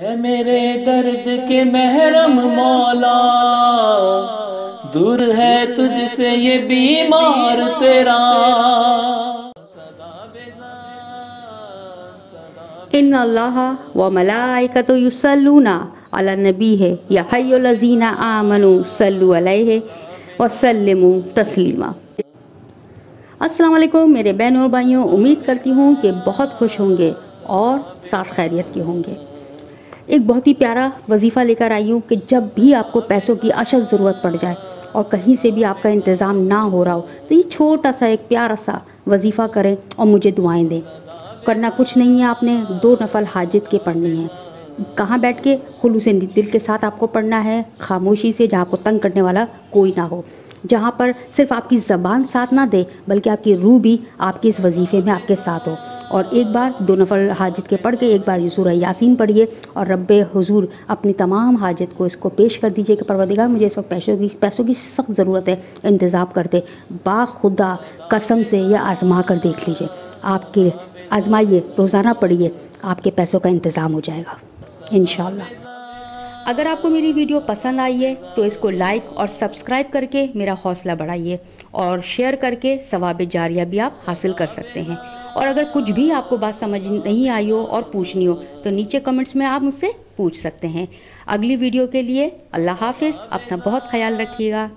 اے میرے درد کے محرم مولا، دور ہے تجھ سے یہ بیمار تیرا۔ ان اللہ و ملائکۃ یصلون علی النبی ہے، یا حی الذین آمنوا صلوا علیہ وسلموا تسلیما۔ السلام علیکم میرے بہنوں اور بھائیوں، امید کرتی ہوں کہ بہت خوش ہوں گے اور ساتھ خیریت کے ہوں گے۔ ایک بہت ہی پیارا وظیفہ لے کر آئی ہوں کہ جب بھی آپ کو پیسوں کی اشد ضرورت پڑ جائے اور کہیں سے بھی آپ کا انتظام نہ ہو رہا ہو، تو یہ چھوٹا سا ایک پیارا سا وظیفہ کریں اور مجھے دعائیں دیں۔ کرنا کچھ نہیں ہے، آپ نے دو نفل حاجت کے پڑھنی ہیں۔ کہاں بیٹھ کے خلوص دل کے ساتھ آپ کو پڑھنا ہے، خاموشی سے جہاں کو تنگ کرنے والا کوئی نہ ہو، جہاں پر صرف آپ کی زبان ساتھ نہ دے، بلکہ آپ کی روح بھی آپ کے اس وظیفے میں آپ کے ساتھ ہو۔ اور ایک بار دو نفل حاجت کے پڑھ کے ایک بار یہ سورہ یاسین پڑھیے اور رب حضور اپنی تمام حاجت کو اس کو پیش کر دیجیے کہ پروردگار مجھے اس وقت پیسوں کی پیسوں کی سخت ضرورت ہے، انتظام کر دے با خدا قسم سے یہ آزما کر دیکھ لیجیے آپ کے آزمائیے، روزانہ پڑھیے، آپ کے پیسوں کا انتظام ہو جائے گا۔ انشاءاللہ۔ اگر آپ کو میری ویڈیو پسند آئی ہے تو اس کو لائک اور سبسکرائب کر کے میرا حوصلہ بڑھائیے اور شیئر کر کے ثواب جاریہ بھی آپ حاصل کر سکتے ہیں۔ اور اگر کچھ بھی آپ کو بات سمجھ نہیں آئی ہو اور پوچھنی ہو تو نیچے کمنٹس میں آپ مجھ سے پوچھ سکتے ہیں۔ اگلی ویڈیو کے لیے اللہ حافظ، اپنا بہت خیال رکھیے گا۔